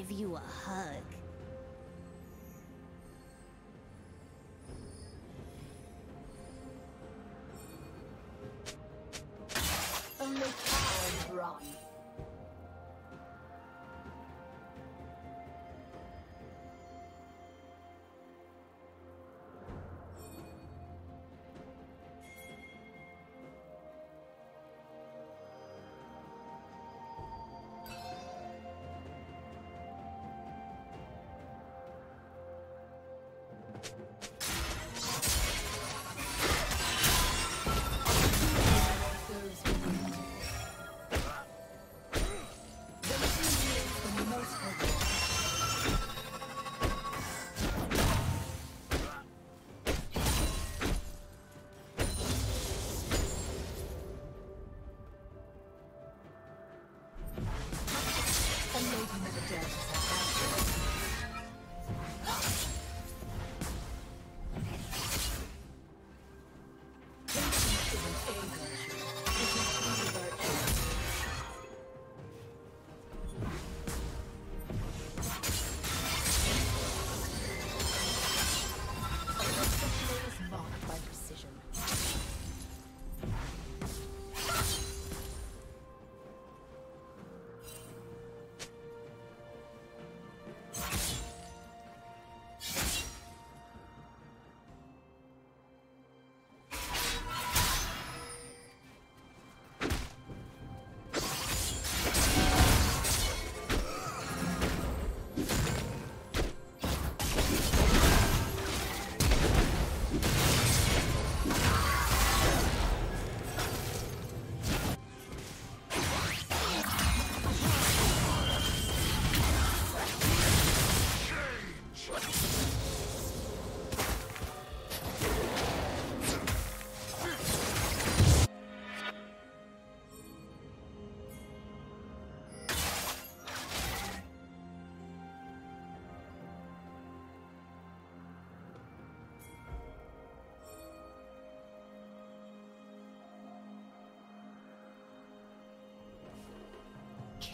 give you a hug.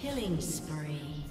Killing spree.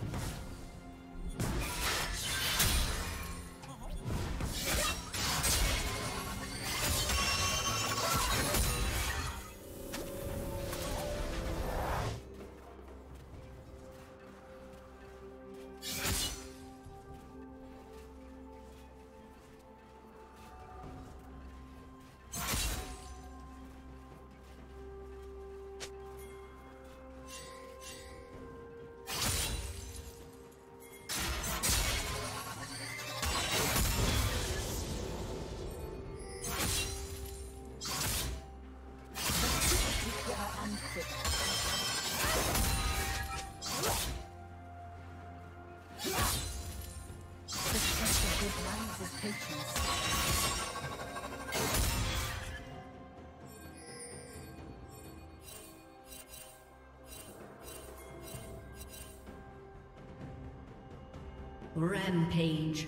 Rampage.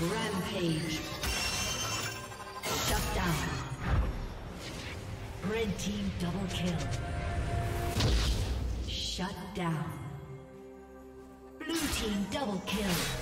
Rampage. Shut down. Red team double kill. Shut down. Blue team double kill.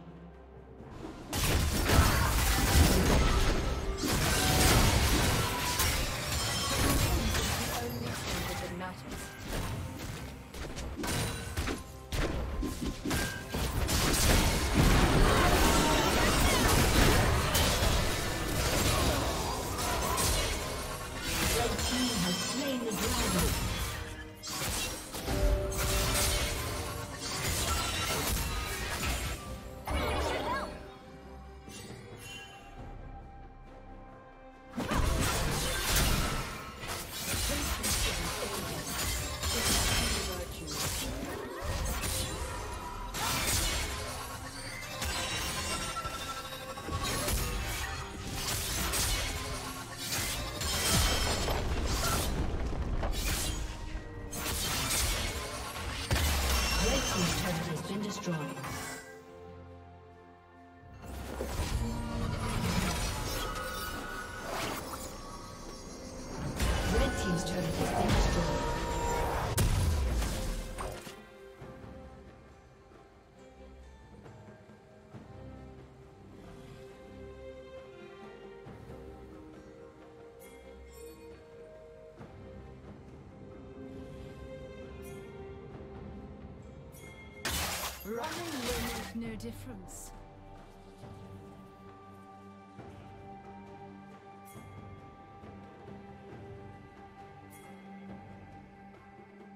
Running will make no difference.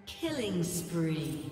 Killing spree.